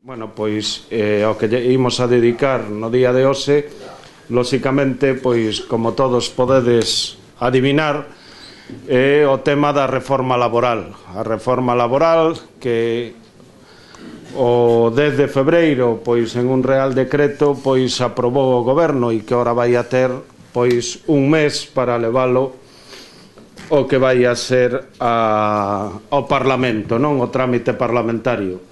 Bueno, pois eh, ao que lle imos a dedicar no día de hoxe Lóxicamente, pois, como todos podedes adivinar É eh, o tema da reforma laboral A reforma laboral que o 10 de febreiro Pois en un real decreto pois aprobou o goberno E que ora vai a ter pois un mes para levalo o que vai a ser a, ao Parlamento, non o trámite parlamentario.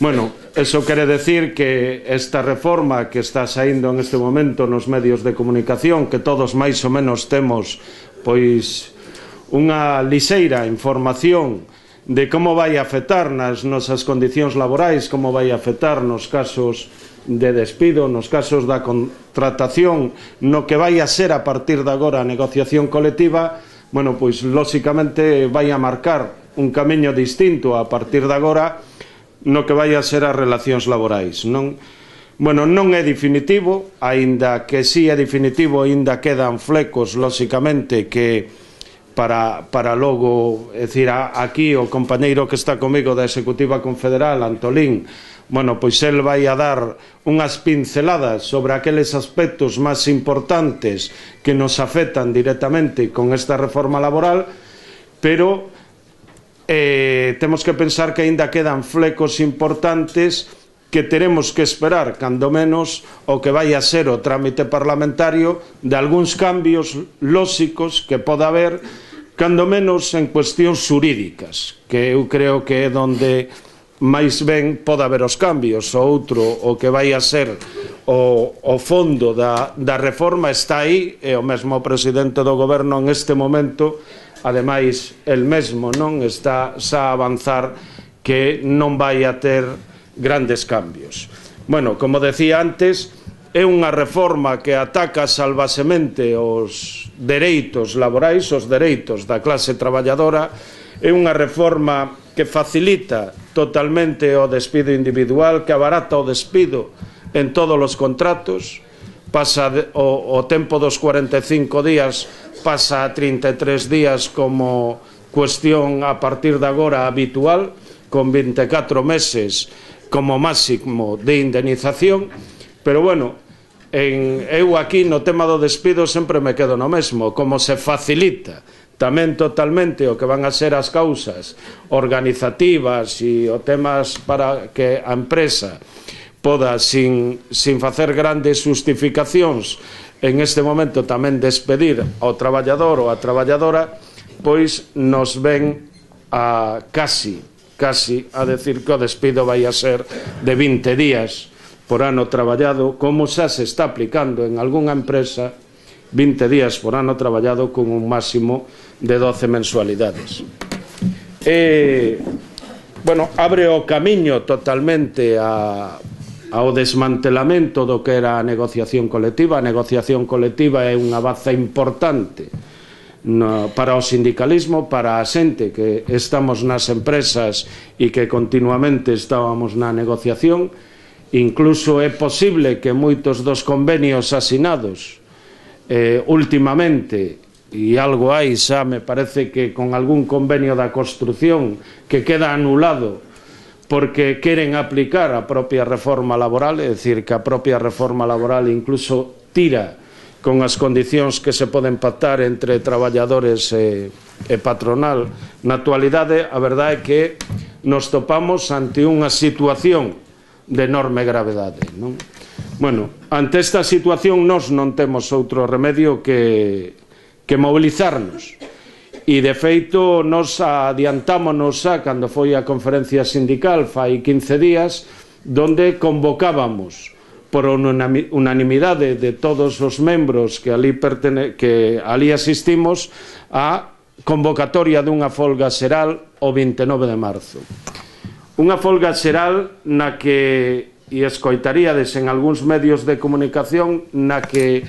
Bueno, eso quere decir que esta reforma que está saindo en este momento nos medios de comunicación, que todos máis ou menos temos pois unha lixeira información de como vai afectar nas nosas condicións laborais, como vai afectar nos casos de despido, nos casos da contratación, no que vai a ser a partir de agora a negociación colectiva, bueno, pois lóxicamente vai a marcar un camiño distinto a partir de agora no que vai a ser as relacións laborais. Non, bueno, non é definitivo, aínda que si sí é definitivo, aínda quedan flecos, lóxicamente, que para, para logo, é dicir, aquí o compañeiro que está comigo da Executiva Confederal, Antolín, bueno, pois el vai a dar unhas pinceladas sobre aqueles aspectos máis importantes que nos afectan directamente con esta reforma laboral, pero eh, temos que pensar que aínda quedan flecos importantes que teremos que esperar, cando menos, o que vai a ser o trámite parlamentario de algúns cambios lóxicos que poda haber, cando menos en cuestións xurídicas, que eu creo que é donde máis ben poda haber os cambios. O outro, o que vai a ser o, o fondo da, da reforma está aí, e o mesmo presidente do goberno en este momento Ademais, el mesmo non está xa a avanzar que non vai a ter grandes cambios. Bueno, como decía antes, é unha reforma que ataca salvasemente os dereitos laborais, os dereitos da clase traballadora, é unha reforma que facilita totalmente o despido individual, que abarata o despido en todos os contratos, pasa o, o tempo dos 45 días pasa a 33 días como cuestión a partir de agora habitual, con 24 meses como máximo de indemnización, pero bueno, en, eu aquí no tema do despido sempre me quedo no mesmo, como se facilita tamén totalmente o que van a ser as causas organizativas e o temas para que a empresa poda sin, sin facer grandes justificacións en este momento tamén despedir ao traballador ou a traballadora, pois nos ven a casi, casi a decir que o despido vai a ser de 20 días por ano traballado, como xa se está aplicando en algunha empresa 20 días por ano traballado con un máximo de 12 mensualidades. E, bueno, abre o camiño totalmente a ao desmantelamento do que era a negociación colectiva. A negociación colectiva é unha baza importante no, para o sindicalismo, para a xente que estamos nas empresas e que continuamente estábamos na negociación. Incluso é posible que moitos dos convenios asinados eh, últimamente e algo hai xa me parece que con algún convenio da construción que queda anulado porque queren aplicar a propia reforma laboral, é dicir, que a propia reforma laboral incluso tira con as condicións que se poden pactar entre traballadores e, e patronal. Na actualidade, a verdade é que nos topamos ante unha situación de enorme gravedade. Non? Bueno, ante esta situación nos non temos outro remedio que, que mobilizarnos E, de feito, nos adiantámonos a cando foi a conferencia sindical fai 15 días, donde convocábamos por unanimidade de todos os membros que ali, pertene que ali asistimos a convocatoria dunha folga xeral o 29 de marzo. Unha folga xeral na que, e escoitaríades en algúns medios de comunicación, na que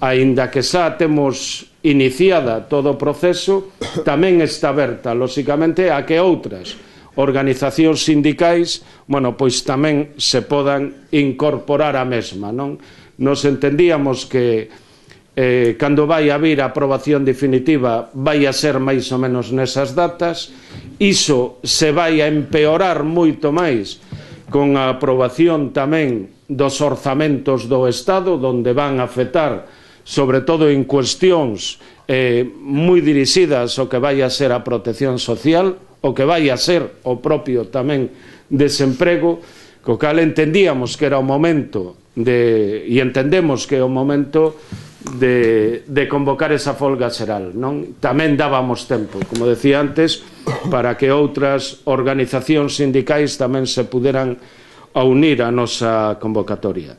aínda que xa temos iniciada todo o proceso, tamén está aberta, lóxicamente, a que outras organizacións sindicais, bueno, pois tamén se podan incorporar a mesma, non? Nos entendíamos que eh, cando vai a vir a aprobación definitiva vai a ser máis ou menos nesas datas, iso se vai a empeorar moito máis con a aprobación tamén dos orzamentos do Estado, donde van a afetar sobre todo en cuestións eh, moi dirixidas ao que vai a ser a protección social, o que vai a ser o propio tamén desemprego, co cal entendíamos que era o momento de, e entendemos que é o momento de, de convocar esa folga xeral. Non? Tamén dábamos tempo, como decía antes, para que outras organizacións sindicais tamén se puderan a unir a nosa convocatoria.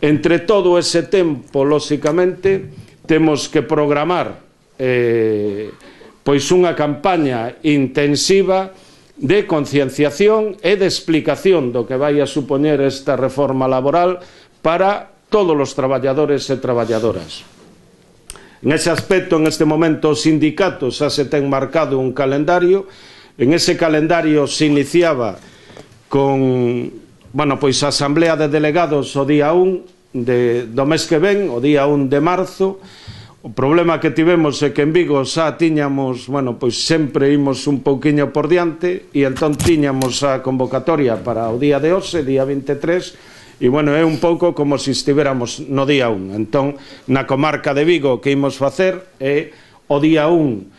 Entre todo ese tempo, lóxicamente, temos que programar eh, pois unha campaña intensiva de concienciación e de explicación do que vai a supoñer esta reforma laboral para todos os traballadores e traballadoras. En ese aspecto, en este momento, os sindicatos xa se ten marcado un calendario. En ese calendario se iniciaba con Bueno, pois a Asamblea de Delegados o día 1 de, do mes que ven, o día 1 de marzo, O problema que tivemos é que en Vigo xa tiñamos, bueno, pois sempre imos un pouquiño por diante e entón tiñamos a convocatoria para o día de hoxe, día 23, e bueno, é un pouco como se estivéramos no día 1. Entón, na comarca de Vigo que imos facer é o día 1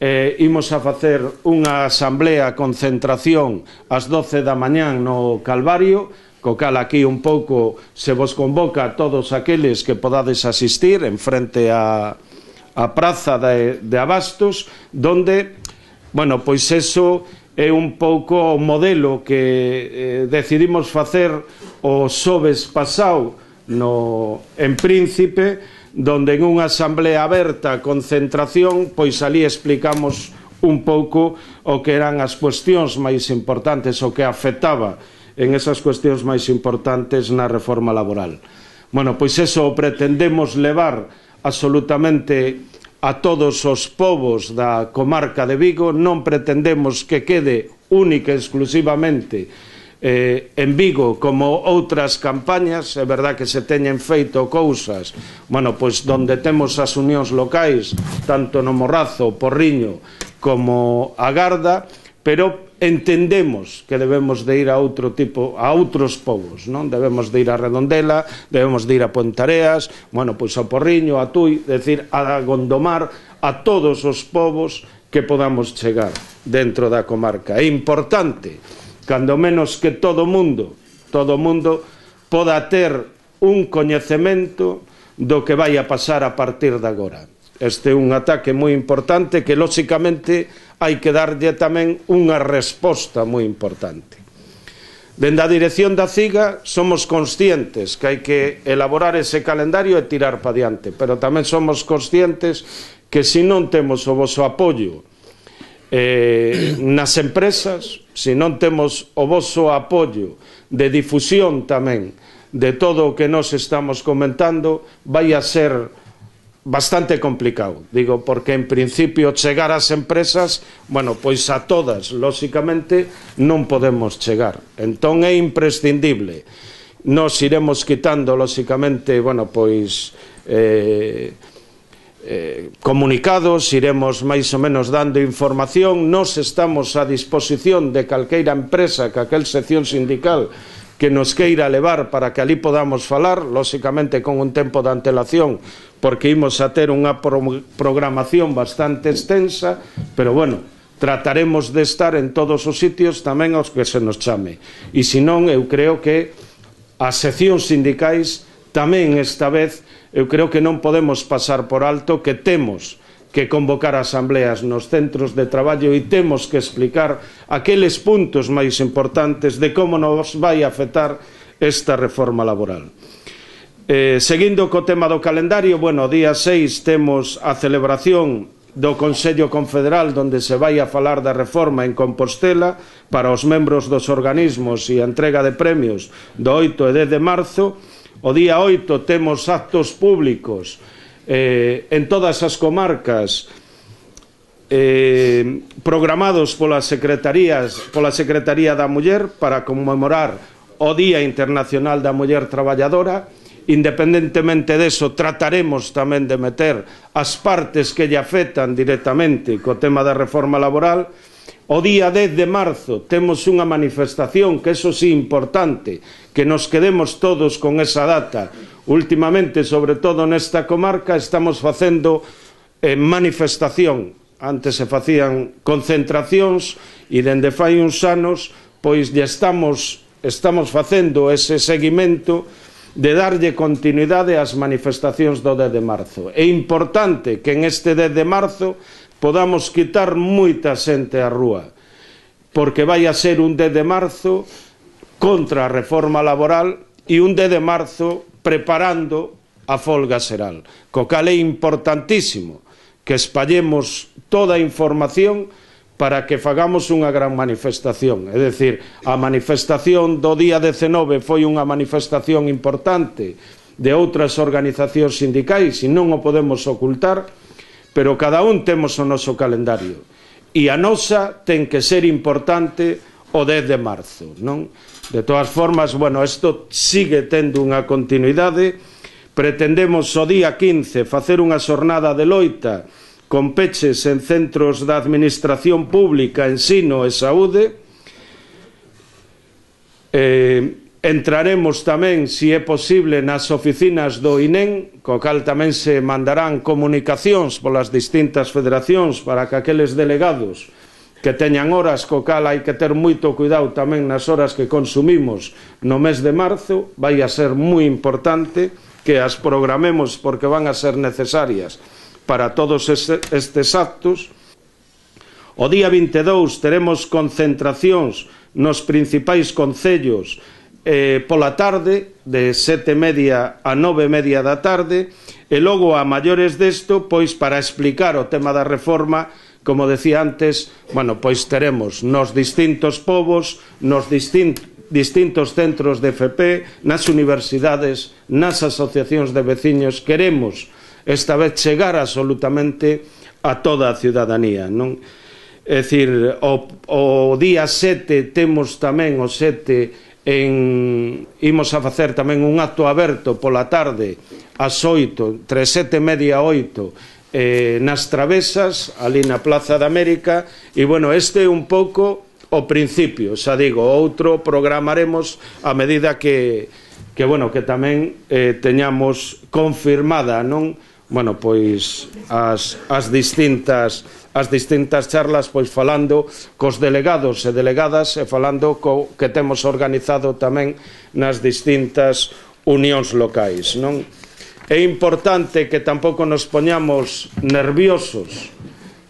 eh, imos a facer unha asamblea concentración ás 12 da mañán no Calvario, co cal aquí un pouco se vos convoca a todos aqueles que podades asistir en frente a, a praza de, de Abastos, donde, bueno, pois eso é un pouco o modelo que eh, decidimos facer o xoves pasado no, en Príncipe, donde en unha asamblea aberta, concentración, pois ali explicamos un pouco o que eran as cuestións máis importantes, o que afectaba en esas cuestións máis importantes na reforma laboral. Bueno, pois eso pretendemos levar absolutamente a todos os povos da comarca de Vigo, non pretendemos que quede única e exclusivamente eh, en Vigo como outras campañas, é verdad que se teñen feito cousas, bueno, pois donde temos as unións locais, tanto no Morrazo, Porriño, como a Garda, pero entendemos que debemos de ir a outro tipo, a outros povos, non? Debemos de ir a Redondela, debemos de ir a Pontareas, bueno, pois a Porriño, a Tui, decir, a Gondomar, a todos os povos que podamos chegar dentro da comarca. É importante cando menos que todo mundo, todo mundo poda ter un coñecemento do que vai a pasar a partir de agora. Este é un ataque moi importante que, lóxicamente, hai que darlle tamén unha resposta moi importante. Dende a dirección da CIGA somos conscientes que hai que elaborar ese calendario e tirar pa diante, pero tamén somos conscientes que se non temos o vosso apoio eh, nas empresas, se non temos o vosso apoio de difusión tamén de todo o que nos estamos comentando, vai a ser bastante complicado, digo, porque en principio chegar ás empresas, bueno, pois a todas, lóxicamente, non podemos chegar. Entón é imprescindible. Nos iremos quitando, lóxicamente, bueno, pois... Eh, eh, comunicados, iremos máis ou menos dando información, nos estamos a disposición de calqueira empresa, calquel sección sindical que nos queira levar para que ali podamos falar, lóxicamente con un tempo de antelación, porque imos a ter unha pro programación bastante extensa, pero bueno, trataremos de estar en todos os sitios tamén aos que se nos chame. E senón, eu creo que as seccións sindicais tamén esta vez eu creo que non podemos pasar por alto que temos que convocar asambleas nos centros de traballo e temos que explicar aqueles puntos máis importantes de como nos vai afectar esta reforma laboral. Eh, seguindo co tema do calendario, bueno, día 6 temos a celebración do Consello Confederal onde se vai a falar da reforma en Compostela para os membros dos organismos e a entrega de premios do 8 e 10 de marzo O día 8 temos actos públicos eh, en todas as comarcas eh, programados polas secretarías, pola Secretaría da Muller para conmemorar o Día Internacional da Muller Traballadora. Independentemente deso, trataremos tamén de meter as partes que lle afetan directamente co tema da reforma laboral O día 10 de marzo temos unha manifestación que eso sí importante, que nos quedemos todos con esa data. Últimamente, sobre todo nesta comarca, estamos facendo eh, manifestación. Antes se facían concentracións e dende fai uns anos pois lle estamos estamos facendo ese seguimento de darlle continuidade ás manifestacións do 10 de marzo. É importante que en este 10 de marzo podamos quitar moita xente á rúa, porque vai a ser un 10 de marzo contra a reforma laboral e un 10 de marzo preparando a folga xeral. Co cal é importantísimo que espallemos toda a información para que fagamos unha gran manifestación. É dicir, a manifestación do día 19 foi unha manifestación importante de outras organizacións sindicais e non o podemos ocultar, pero cada un temos o noso calendario e a nosa ten que ser importante o 10 de marzo, non? De todas formas, bueno, isto sigue tendo unha continuidade. Pretendemos o día 15 facer unha xornada de loita con peches en centros da administración pública, ensino e saúde. Eh, Entraremos tamén, se é posible, nas oficinas do INEN, co cal tamén se mandarán comunicacións polas distintas federacións para que aqueles delegados que teñan horas, co cal hai que ter moito cuidado tamén nas horas que consumimos no mes de marzo, vai a ser moi importante que as programemos porque van a ser necesarias para todos estes actos. O día 22 teremos concentracións nos principais concellos eh, pola tarde, de sete media a nove media da tarde, e logo a maiores desto, pois para explicar o tema da reforma, como decía antes, bueno, pois teremos nos distintos povos, nos distintos distintos centros de FP, nas universidades, nas asociacións de veciños, queremos esta vez chegar absolutamente a toda a ciudadanía, non? É dicir, o, o día 7 temos tamén o 7 en, imos a facer tamén un acto aberto pola tarde ás 8, entre sete e media oito eh, nas travesas ali na Plaza de América. E bueno, este é un pouco o principio, xa digo, outro programaremos a medida que que bueno, que tamén eh, teñamos confirmada non? bueno, pois as, as distintas as distintas charlas pois falando cos delegados e delegadas e falando co que temos organizado tamén nas distintas unións locais, non? É importante que tampouco nos poñamos nerviosos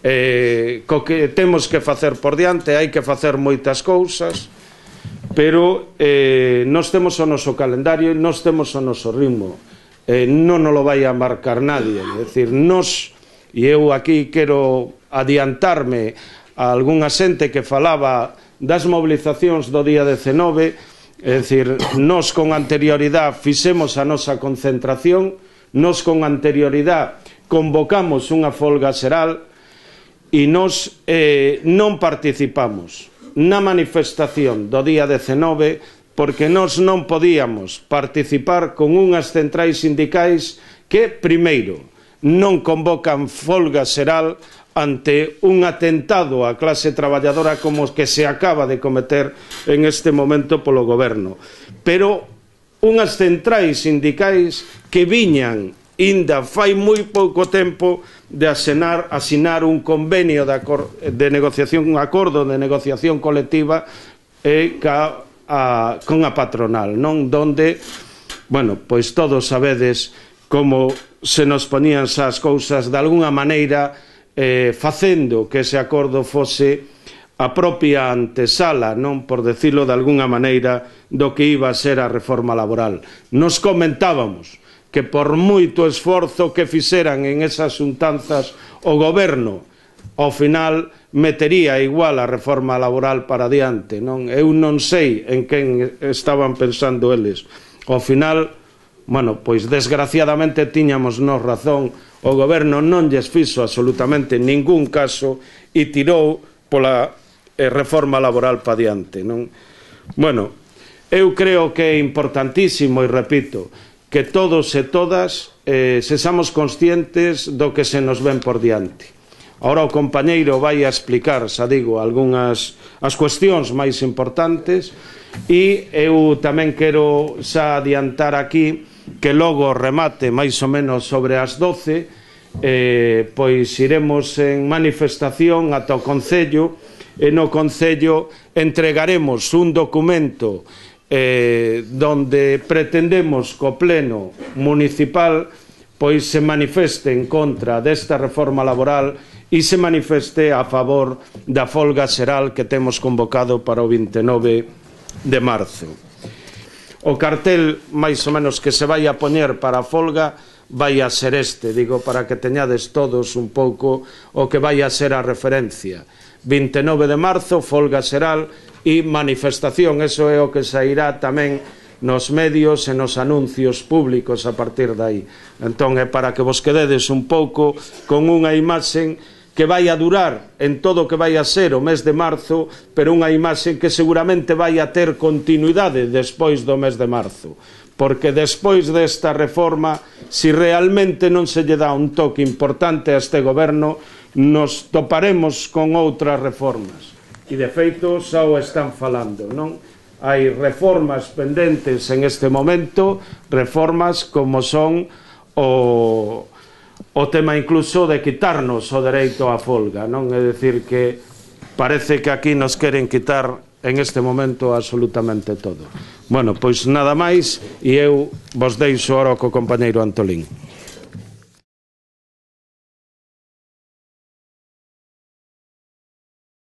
eh, co que temos que facer por diante, hai que facer moitas cousas, pero eh, nós temos o noso calendario e nós temos o noso ritmo eh, non nos lo vai a marcar nadie. É dicir, nos, e eu aquí quero adiantarme a algunha xente que falaba das mobilizacións do día 19, é dicir, nos con anterioridade fixemos a nosa concentración, nos con anterioridade convocamos unha folga xeral e nos eh, non participamos na manifestación do día 19 porque nós non podíamos participar con unhas centrais sindicais que, primeiro, non convocan folga xeral ante un atentado á clase traballadora como que se acaba de cometer en este momento polo goberno. Pero unhas centrais sindicais que viñan inda fai moi pouco tempo de asenar, asinar un convenio de, acor de negociación, un acordo de negociación colectiva e eh, ca a, con a patronal, non? Donde, bueno, pois todos sabedes como se nos ponían as cousas de alguna maneira eh, facendo que ese acordo fose a propia antesala, non por decirlo de alguna maneira, do que iba a ser a reforma laboral. Nos comentábamos que por moito esforzo que fixeran en esas xuntanzas o goberno, ao final metería igual a reforma laboral para diante, non? Eu non sei en quen estaban pensando eles. Ao final, bueno, pois desgraciadamente tiñamos nos razón, o goberno non lles fixo absolutamente ningún caso e tirou pola eh, reforma laboral para diante, non? Bueno, eu creo que é importantísimo, e repito, que todos e todas eh, sexamos conscientes do que se nos ven por diante. Ahora o compañeiro vai a explicar, xa digo, algunhas as cuestións máis importantes e eu tamén quero xa adiantar aquí que logo remate máis ou menos sobre as 12 eh, pois iremos en manifestación ata o Concello e no Concello entregaremos un documento eh, donde pretendemos co Pleno Municipal pois se manifeste en contra desta reforma laboral e se manifeste a favor da folga xeral que temos convocado para o 29 de marzo. O cartel máis ou menos que se vai a poñer para a folga vai a ser este, digo, para que teñades todos un pouco o que vai a ser a referencia. 29 de marzo, folga xeral e manifestación, eso é o que sairá tamén nos medios e nos anuncios públicos a partir dai. Entón é para que vos quededes un pouco con unha imaxen que vai a durar en todo o que vai a ser o mes de marzo, pero unha imaxe que seguramente vai a ter continuidade despois do mes de marzo, porque despois desta reforma, si realmente non se lle dá un toque importante a este goberno, nos toparemos con outras reformas. E de feito, xa o están falando, non? hai reformas pendentes en este momento, reformas como son o, o tema incluso de quitarnos o dereito á folga, non? É dicir que parece que aquí nos queren quitar en este momento absolutamente todo. Bueno, pois nada máis e eu vos deixo ora co compañeiro Antolín.